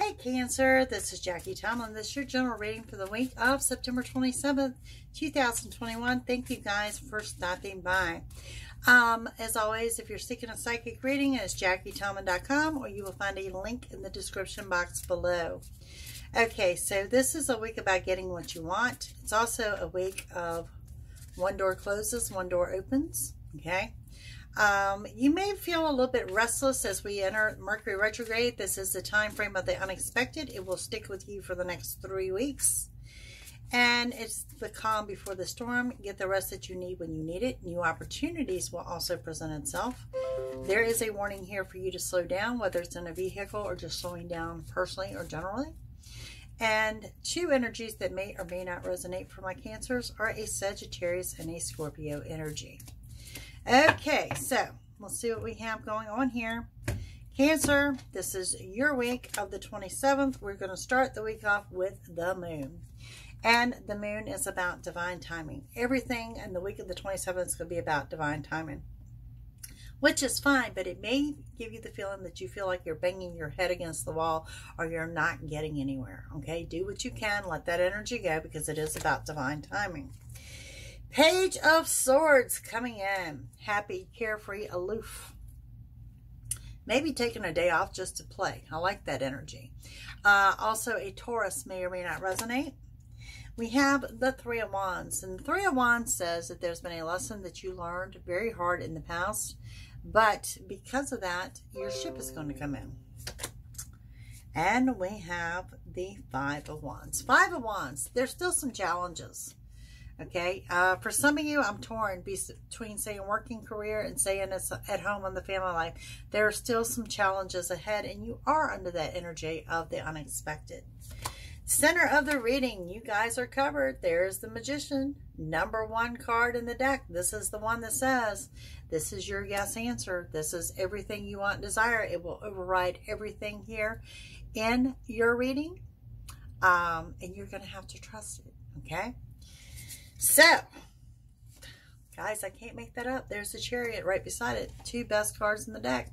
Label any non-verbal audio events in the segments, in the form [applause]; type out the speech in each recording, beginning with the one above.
Hey Cancer, this is Jackie Tomlin. This is your general reading for the week of September 27th, 2021. Thank you guys for stopping by. Um, as always, if you're seeking a psychic reading, it's jackietomlin.com or you will find a link in the description box below. Okay, so this is a week about getting what you want. It's also a week of one door closes, one door opens. Okay. Um, you may feel a little bit restless as we enter Mercury retrograde. This is the time frame of the unexpected. It will stick with you for the next three weeks. And it's the calm before the storm. Get the rest that you need when you need it. New opportunities will also present itself. There is a warning here for you to slow down, whether it's in a vehicle or just slowing down personally or generally. And two energies that may or may not resonate for my cancers are a Sagittarius and a Scorpio energy. Okay, so let's see what we have going on here. Cancer, this is your week of the 27th. We're going to start the week off with the moon. And the moon is about divine timing. Everything in the week of the 27th is going to be about divine timing, which is fine, but it may give you the feeling that you feel like you're banging your head against the wall or you're not getting anywhere. Okay, do what you can, let that energy go because it is about divine timing. Page of Swords coming in. Happy, carefree, aloof. Maybe taking a day off just to play. I like that energy. Uh, also, a Taurus may or may not resonate. We have the Three of Wands. And the Three of Wands says that there's been a lesson that you learned very hard in the past. But because of that, your ship is going to come in. And we have the Five of Wands. Five of Wands. There's still some challenges. Okay, uh, for some of you, I'm torn between saying working career and saying it's at home on the family life. There are still some challenges ahead, and you are under that energy of the unexpected. Center of the reading, you guys are covered. There's the Magician, number one card in the deck. This is the one that says, this is your yes answer. This is everything you want desire. It will override everything here in your reading, um, and you're going to have to trust it, okay? So, guys, I can't make that up. There's the Chariot right beside it. Two best cards in the deck.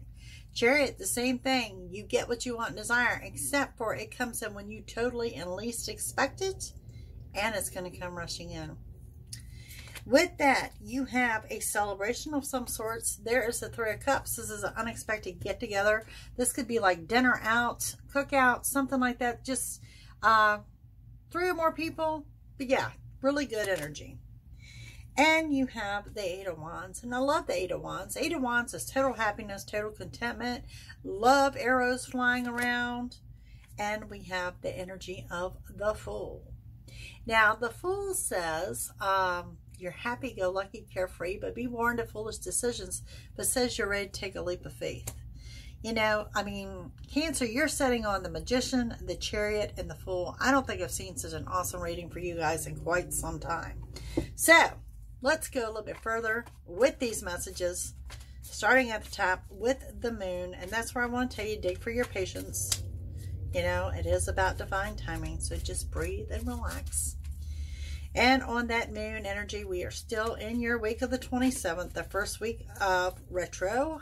Chariot, the same thing. You get what you want and desire, except for it comes in when you totally and least expect it, and it's going to come rushing in. With that, you have a celebration of some sorts. There is the Three of Cups. This is an unexpected get-together. This could be like dinner out, cookout, something like that. Just uh, three or more people. But yeah, Really good energy. And you have the Eight of Wands. And I love the Eight of Wands. Eight of Wands is total happiness, total contentment, love arrows flying around. And we have the energy of the Fool. Now, the Fool says, um, you're happy-go-lucky, carefree, but be warned of foolish decisions, but says you're ready to take a leap of faith. You know, I mean, Cancer, you're setting on the Magician, the Chariot, and the Fool. I don't think I've seen such an awesome reading for you guys in quite some time. So, let's go a little bit further with these messages, starting at the top with the Moon. And that's where I want to tell you, dig for your patience. You know, it is about divine timing, so just breathe and relax. And on that moon energy, we are still in your week of the 27th, the first week of retro.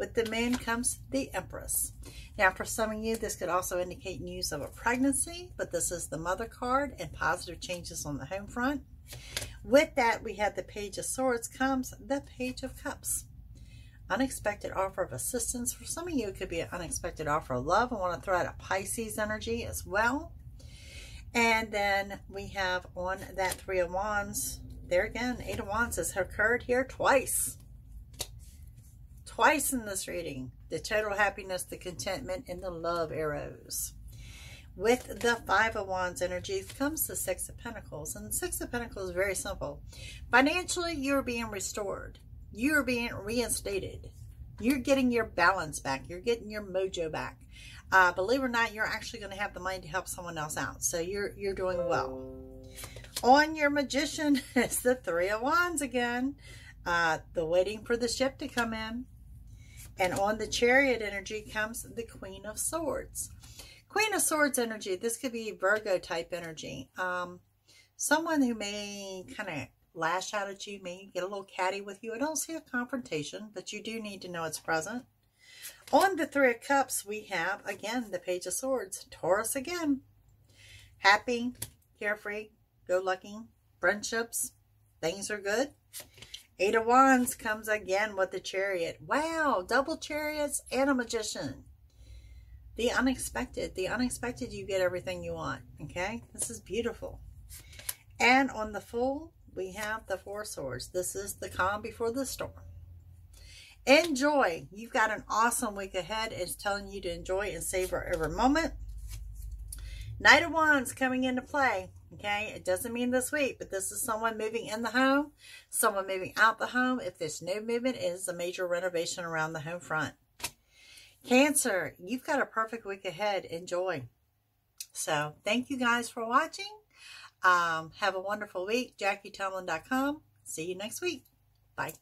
With the moon comes the Empress. Now, for some of you, this could also indicate news of a pregnancy, but this is the Mother card and positive changes on the home front. With that, we have the Page of Swords comes the Page of Cups. Unexpected offer of assistance. For some of you, it could be an unexpected offer of love. I want to throw out a Pisces energy as well. And then we have on that Three of Wands, there again, Eight of Wands has occurred here twice twice in this reading. The total happiness, the contentment, and the love arrows. With the Five of Wands energy comes the Six of Pentacles. And the Six of Pentacles is very simple. Financially, you're being restored. You're being reinstated. You're getting your balance back. You're getting your mojo back. Uh, believe it or not, you're actually going to have the money to help someone else out. So you're, you're doing well. On your Magician [laughs] is the Three of Wands again. Uh, the waiting for the ship to come in. And on the chariot energy comes the Queen of Swords. Queen of Swords energy, this could be Virgo type energy. Um, someone who may kind of lash out at you, may get a little catty with you. I don't see a confrontation, but you do need to know it's present. On the Three of Cups, we have, again, the Page of Swords. Taurus again. Happy, carefree, go-lucky, friendships, things are good. Eight of Wands comes again with the Chariot. Wow, double chariots and a magician. The unexpected. The unexpected, you get everything you want. Okay? This is beautiful. And on the Fool, we have the Four Swords. This is the calm before the storm. Enjoy. You've got an awesome week ahead. It's telling you to enjoy and savor every moment. Knight of Wands coming into play. Okay, it doesn't mean this week, but this is someone moving in the home, someone moving out the home. If there's no movement, it is a major renovation around the home front. Cancer, you've got a perfect week ahead. Enjoy. So, thank you guys for watching. Um, have a wonderful week. JackieTomlin.com. See you next week. Bye.